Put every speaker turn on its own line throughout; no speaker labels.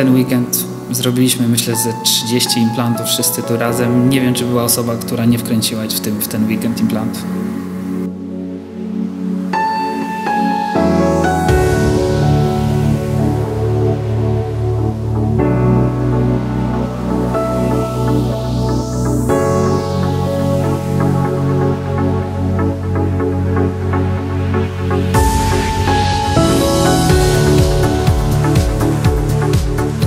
ten weekend zrobiliśmy myślę ze 30 implantów wszyscy tu razem. Nie wiem, czy była osoba, która nie wkręciła w, tym, w ten weekend implantów.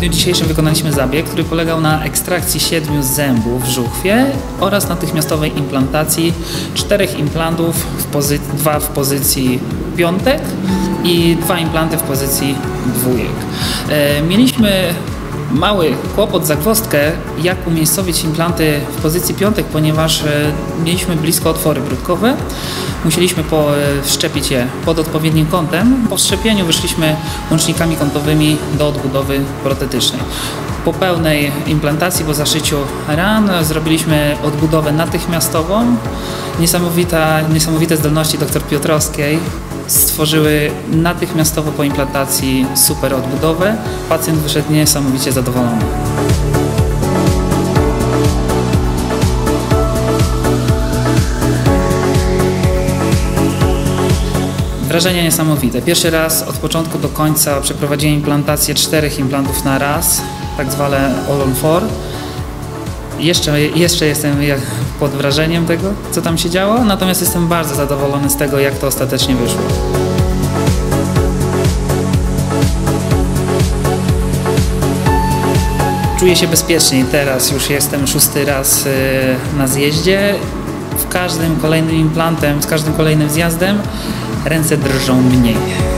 Dniu dzisiejszym wykonaliśmy zabieg, który polegał na ekstrakcji siedmiu zębów w żuchwie oraz natychmiastowej implantacji czterech implantów, w dwa w pozycji piątek i dwa implanty w pozycji dwójek. E, mieliśmy mały kłopot, zagwozdkę, jak umiejscowić implanty w pozycji piątek, ponieważ e, mieliśmy blisko otwory brudkowe. Musieliśmy e, wszczepić je pod odpowiednim kątem. Po wszczepieniu wyszliśmy łącznikami kątowymi do odbudowy protetycznej. Po pełnej implantacji, po zaszyciu ran zrobiliśmy odbudowę natychmiastową. Niesamowita, niesamowite zdolności dr Piotrowskiej stworzyły natychmiastowo po implantacji super odbudowę. Pacjent wyszedł niesamowicie zadowolony. Wrażenia niesamowite. Pierwszy raz od początku do końca przeprowadziłem implantację czterech implantów na raz, tak zwane all on four. Jeszcze, jeszcze jestem pod wrażeniem tego, co tam się działo, natomiast jestem bardzo zadowolony z tego, jak to ostatecznie wyszło. Czuję się bezpieczniej teraz, już jestem szósty raz y, na zjeździe. W każdym kolejnym implantem, z każdym kolejnym zjazdem ręce drżą mniej.